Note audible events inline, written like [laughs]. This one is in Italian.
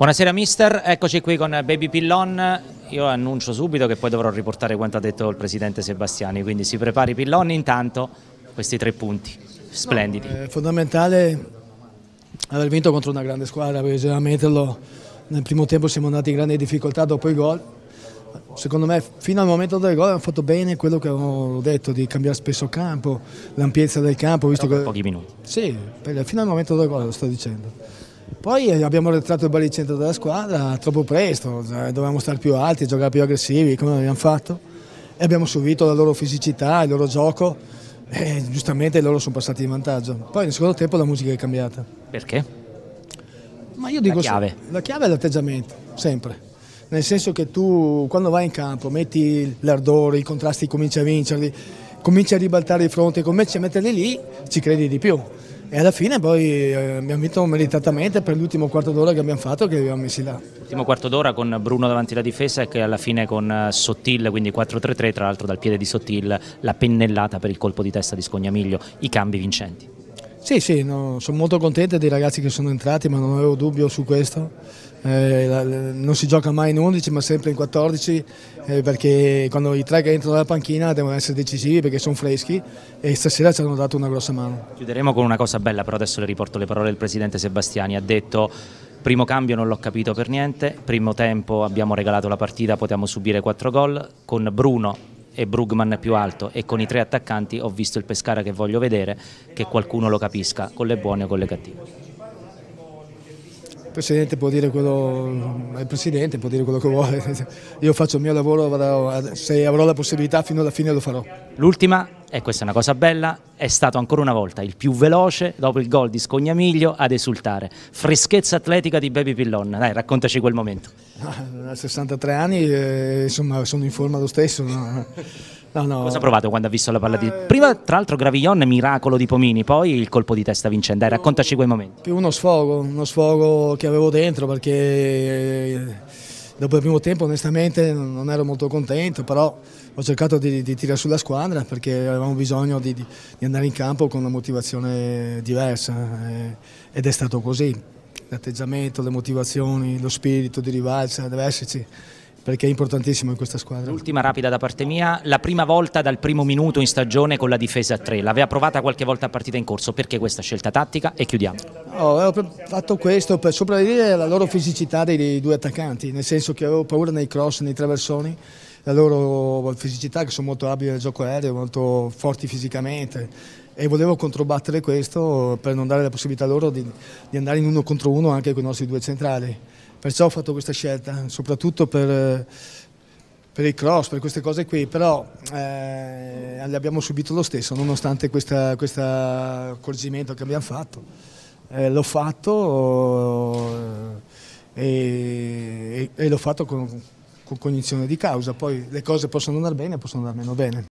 Buonasera mister, eccoci qui con Baby Pillon, io annuncio subito che poi dovrò riportare quanto ha detto il presidente Sebastiani, quindi si prepari Pillon intanto questi tre punti splendidi. No, è fondamentale aver vinto contro una grande squadra, perché generalmente nel primo tempo siamo andati in grande difficoltà dopo i gol, secondo me fino al momento del gol abbiamo fatto bene quello che avevo detto di cambiare spesso campo, l'ampiezza del campo. Visto che... pochi minuti. Sì, fino al momento del gol lo sto dicendo. Poi abbiamo arretrato il baricentro della squadra troppo presto, cioè, dovevamo stare più alti, giocare più aggressivi come abbiamo fatto e abbiamo subito la loro fisicità, il loro gioco e giustamente loro sono passati in vantaggio. Poi nel secondo tempo la musica è cambiata. Perché? Ma io dico la chiave? La chiave è l'atteggiamento, sempre. Nel senso che tu quando vai in campo metti l'ardore, i contrasti cominci a vincerli, cominci a ribaltare i fronti, cominci a metterli lì, ci credi di più e alla fine poi eh, abbiamo vinto meritatamente per l'ultimo quarto d'ora che abbiamo fatto che li abbiamo messi là. L'ultimo quarto d'ora con Bruno davanti alla difesa e che alla fine con eh, Sottil, quindi 4-3-3, tra l'altro dal piede di Sottil, la pennellata per il colpo di testa di Scognamiglio, i cambi vincenti. Sì, sì, no, sono molto contento dei ragazzi che sono entrati, ma non avevo dubbio su questo. Eh, la, non si gioca mai in 11 ma sempre in 14 eh, perché quando i tre che entrano dalla panchina devono essere decisivi perché sono freschi e stasera ci hanno dato una grossa mano. Chiuderemo con una cosa bella, però adesso le riporto le parole del presidente Sebastiani, ha detto primo cambio non l'ho capito per niente, primo tempo abbiamo regalato la partita, potevamo subire 4 gol, con Bruno e Brugman più alto e con i tre attaccanti ho visto il Pescara che voglio vedere, che qualcuno lo capisca con le buone o con le cattive. Il Presidente può dire quello, il Presidente può dire quello che vuole, [laughs] io faccio il mio lavoro, se avrò la possibilità fino alla fine lo farò. L'ultima, e questa è una cosa bella, è stato ancora una volta il più veloce dopo il gol di Scognamiglio ad esultare. Freschezza atletica di Baby Pillon, dai raccontaci quel momento. A 63 anni eh, insomma sono in forma lo stesso. No? No, no. Cosa ha provato quando ha visto la palla di... Prima tra l'altro Gravillon, miracolo di Pomini, poi il colpo di testa vincente, Dai, raccontaci quei momenti. Più uno sfogo, uno sfogo che avevo dentro perché eh, dopo il primo tempo onestamente non ero molto contento, però ho cercato di, di tirare sulla squadra perché avevamo bisogno di, di, andare in campo con una motivazione diversa eh, ed è stato così. L'atteggiamento, le motivazioni, lo spirito di rivalsa deve esserci perché è importantissimo in questa squadra. L'ultima rapida da parte mia, la prima volta dal primo minuto in stagione con la difesa a tre, l'aveva provata qualche volta a partita in corso, perché questa scelta tattica? E chiudiamo. Oh, avevo fatto questo per sopravvivere alla loro fisicità dei due attaccanti, nel senso che avevo paura nei cross, nei traversoni, la loro fisicità che sono molto abili nel gioco aereo, molto forti fisicamente e volevo controbattere questo per non dare la possibilità loro di, di andare in uno contro uno anche con i nostri due centrali. Perciò ho fatto questa scelta, soprattutto per, per il cross, per queste cose qui, però eh, le abbiamo subito lo stesso, nonostante questo accorgimento che abbiamo fatto. Eh, l'ho fatto eh, e, e l'ho fatto con, con cognizione di causa, poi le cose possono andare bene, possono andare meno bene.